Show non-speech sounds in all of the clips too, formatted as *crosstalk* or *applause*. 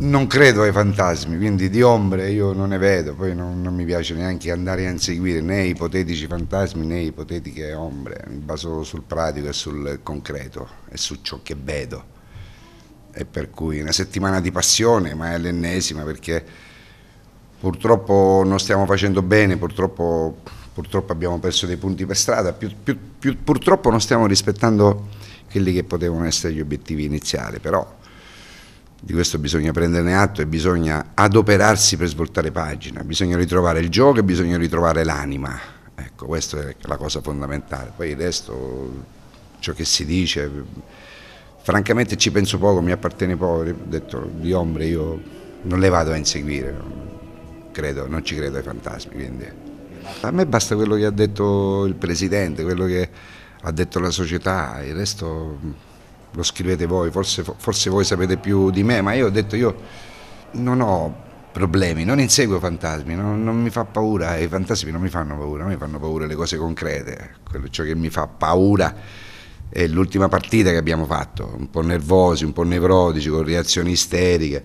non credo ai fantasmi, quindi di ombre io non ne vedo, poi non, non, mi piace neanche andare a inseguire né ipotetici fantasmi né ipotetiche ombre, mi baso sul pratico e sul concreto e su ciò che vedo. E per cui una settimana di passione, ma è l'ennesima perché purtroppo non stiamo facendo bene, purtroppo, purtroppo abbiamo perso dei punti per strada, più, più, più, purtroppo non stiamo rispettando quelli che potevano essere gli obiettivi iniziali, però di questo bisogna prenderne atto e bisogna adoperarsi per svoltare pagina, bisogna ritrovare il gioco e bisogna ritrovare l'anima, ecco questa è la cosa fondamentale, poi il resto, ciò che si dice, francamente ci penso poco, mi appartiene poco, ho detto di ombre io non le vado a inseguire, credo, non ci credo ai fantasmi, quindi. A me basta quello che ha detto il Presidente, quello che ha detto la società, il resto lo scrivete voi, forse, forse voi sapete più di me, ma io ho detto io non ho problemi, non inseguo fantasmi, non, non, mi fa paura, i fantasmi non mi fanno paura, mi fanno paura le cose concrete, quello ciò che mi fa paura è l'ultima partita che abbiamo fatto, un po' nervosi, un po' nevrotici, con reazioni isteriche,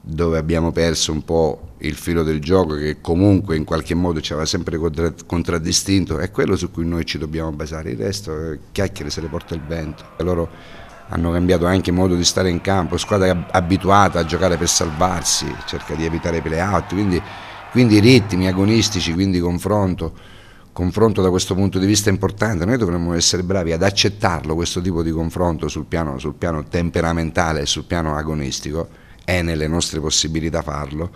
dove abbiamo perso un po' il filo del gioco che comunque in qualche modo ci aveva sempre contraddistinto, è quello su cui noi ci dobbiamo basare, il resto chiacchiere se le porta il vento. Loro hanno cambiato anche modo di stare in campo, squadra abituata a giocare per salvarsi, cerca di evitare play-out, quindi, quindi ritmi agonistici, quindi confronto, confronto da questo punto di vista importante, noi dovremmo essere bravi ad accettarlo questo tipo di confronto sul piano, sul piano temperamentale e sul piano agonistico, è nelle nostre possibilità farlo,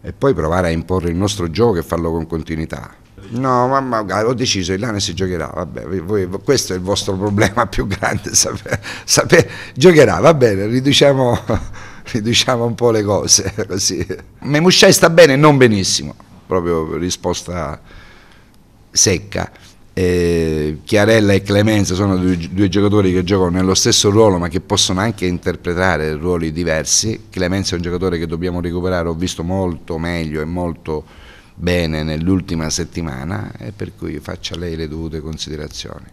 e poi provare a imporre il nostro gioco e farlo con continuità. No, ma, ho deciso, il Lane si giocherà, vabbè, voi, questo è il vostro problema più grande, *laughs* sapere, sapere, giocherà, va bene, riduciamo, *laughs* riduciamo un po' le cose, *laughs* così. Memushai sta bene, non benissimo, proprio risposta secca. Eh, Chiarella e Clemenza sono due, due, giocatori che giocano nello stesso ruolo ma che possono anche interpretare ruoli diversi. Clemenza è un giocatore che dobbiamo recuperare, ho visto molto meglio e molto bene nell'ultima settimana e per cui faccia lei le dovute considerazioni.